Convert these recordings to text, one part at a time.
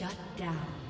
Shut down.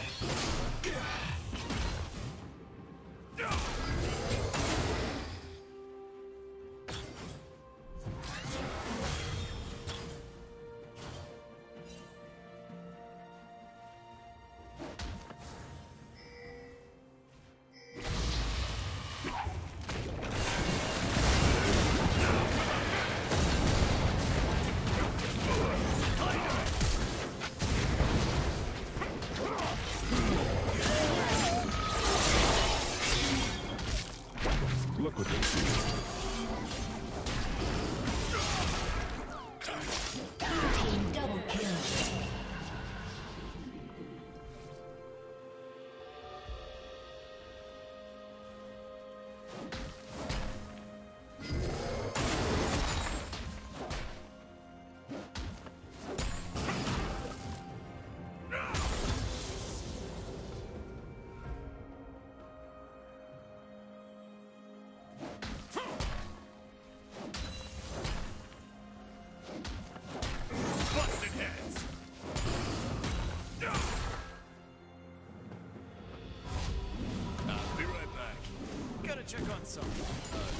Yeah. Check on some. uh,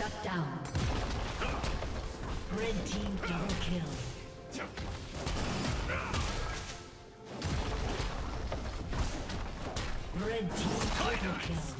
Shut down. Red team double kill. Red team triple kill.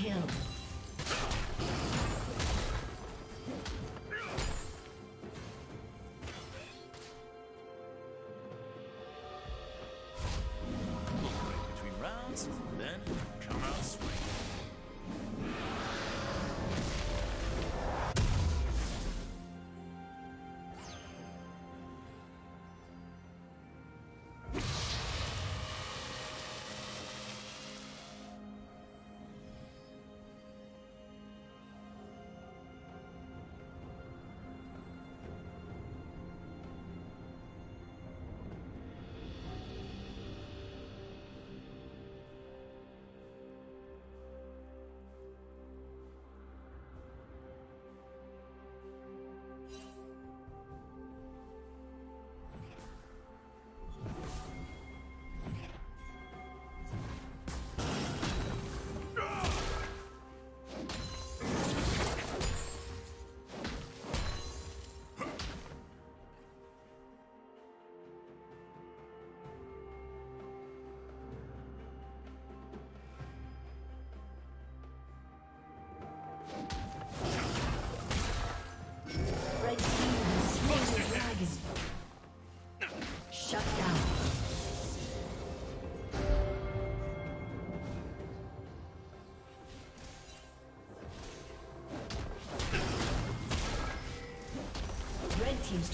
Kill.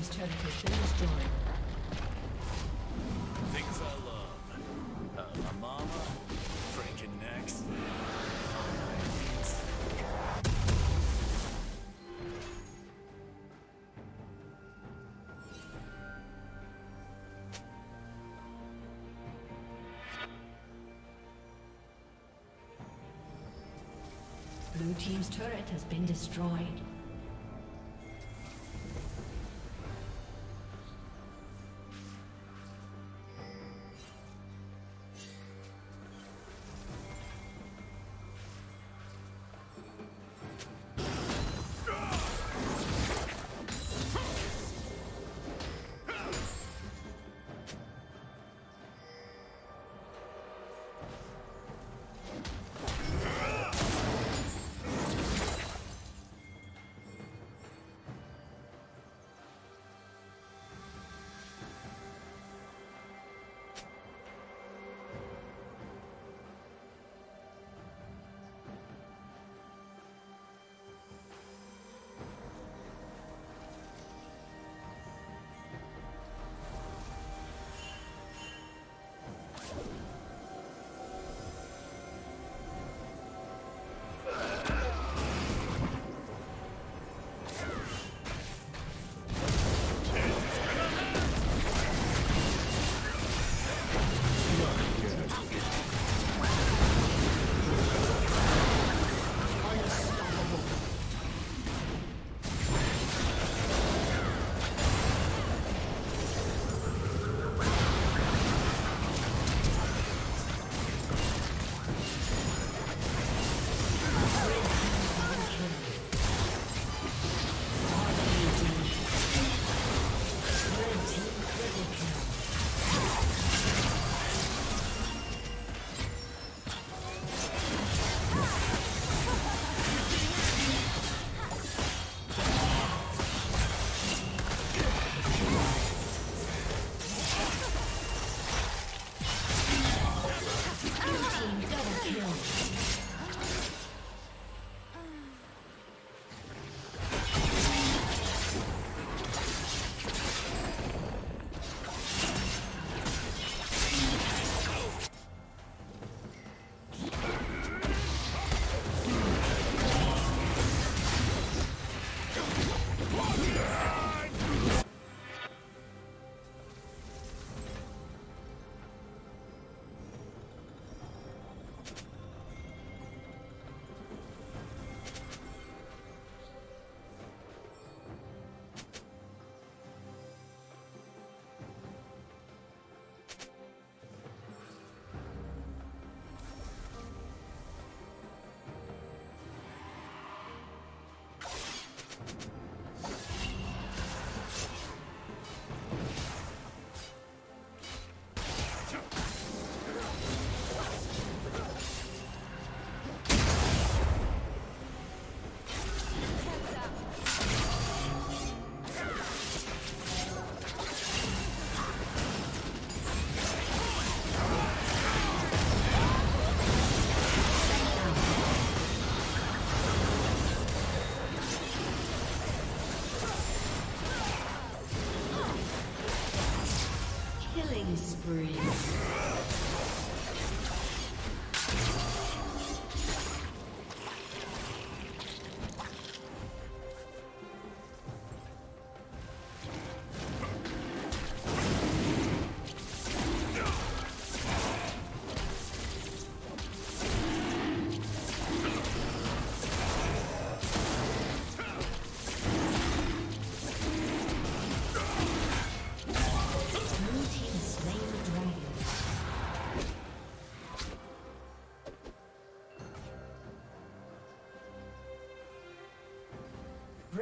Team's turret has been destroyed. Things I love. Uh, my mama, breaking necks. Blue team's turret has been destroyed.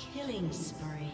Killing spree.